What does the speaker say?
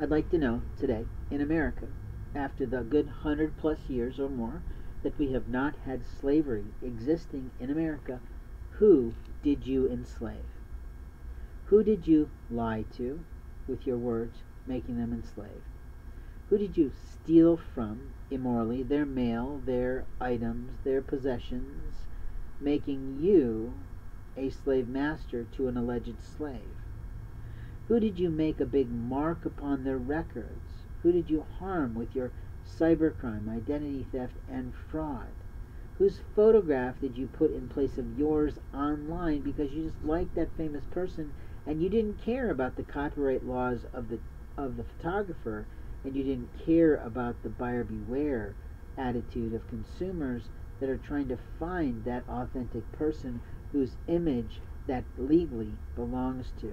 I'd like to know today in America, after the good hundred plus years or more that we have not had slavery existing in America, who did you enslave? Who did you lie to with your words, making them enslaved? Who did you steal from immorally their mail, their items, their possessions, making you a slave master to an alleged slave? Who did you make a big mark upon their records? Who did you harm with your cybercrime, identity theft, and fraud? Whose photograph did you put in place of yours online because you just liked that famous person and you didn't care about the copyright laws of the of the photographer and you didn't care about the buyer beware attitude of consumers that are trying to find that authentic person whose image that legally belongs to.